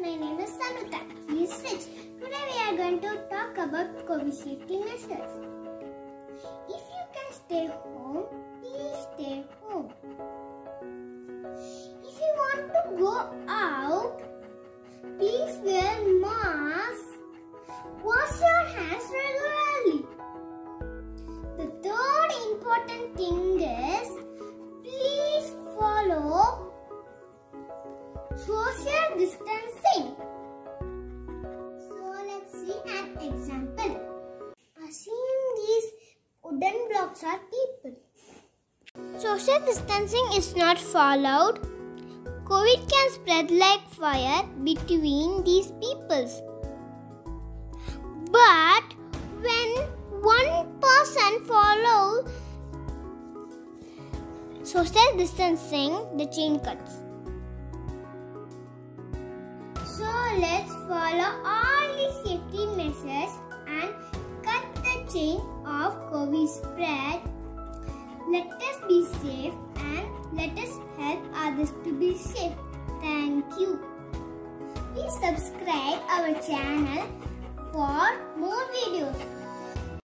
my name is Samritha. He is Rich. Today we are going to talk about COVID safety measures. If you can stay home, please stay home. If you want to go out, please wear mask. Wash your hands regularly. The third important thing is please follow social distancing. Wooden blocks are people. Social distancing is not followed. COVID can spread like fire between these peoples. But when one person follows social distancing, the chain cuts. So let's follow all the safety measures and cut the chain of COVID spread. Let us be safe and let us help others to be safe. Thank you. Please subscribe our channel for more videos.